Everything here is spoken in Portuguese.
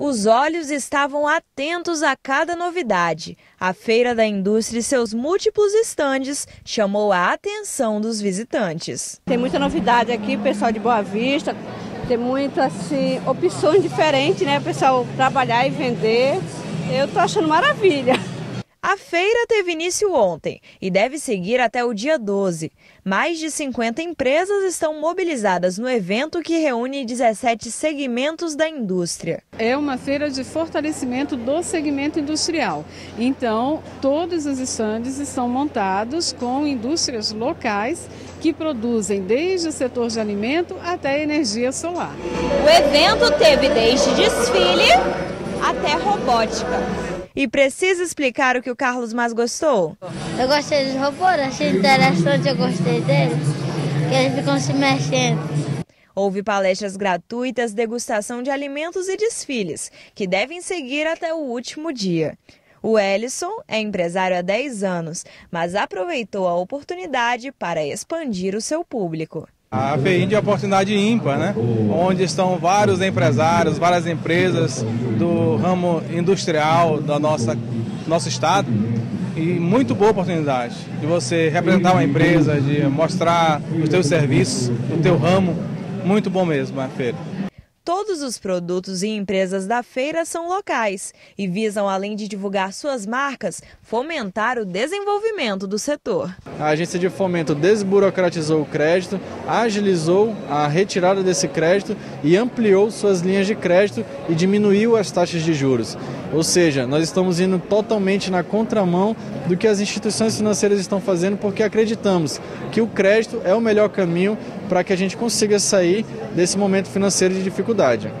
Os olhos estavam atentos a cada novidade. A Feira da Indústria e seus múltiplos estandes chamou a atenção dos visitantes. Tem muita novidade aqui, pessoal de Boa Vista, tem muitas assim, opções diferentes, né? Pessoal trabalhar e vender. Eu estou achando maravilha. A feira teve início ontem e deve seguir até o dia 12. Mais de 50 empresas estão mobilizadas no evento que reúne 17 segmentos da indústria. É uma feira de fortalecimento do segmento industrial. Então, todos os estandes estão montados com indústrias locais que produzem desde o setor de alimento até energia solar. O evento teve desde desfile até robótica. E precisa explicar o que o Carlos mais gostou? Eu gostei dos robôs, achei interessante, eu gostei deles, que eles ficam se mexendo. Houve palestras gratuitas, degustação de alimentos e desfiles, que devem seguir até o último dia. O Ellison é empresário há 10 anos, mas aproveitou a oportunidade para expandir o seu público. A FEIND é uma oportunidade ímpar, né? onde estão vários empresários, várias empresas do ramo industrial do nosso estado. E muito boa oportunidade de você representar uma empresa, de mostrar os teus serviços, o teu ramo. Muito bom mesmo a feira. Todos os produtos e empresas da feira são locais e visam, além de divulgar suas marcas, fomentar o desenvolvimento do setor. A agência de fomento desburocratizou o crédito, agilizou a retirada desse crédito e ampliou suas linhas de crédito e diminuiu as taxas de juros. Ou seja, nós estamos indo totalmente na contramão do que as instituições financeiras estão fazendo, porque acreditamos que o crédito é o melhor caminho para que a gente consiga sair desse momento financeiro de dificuldade.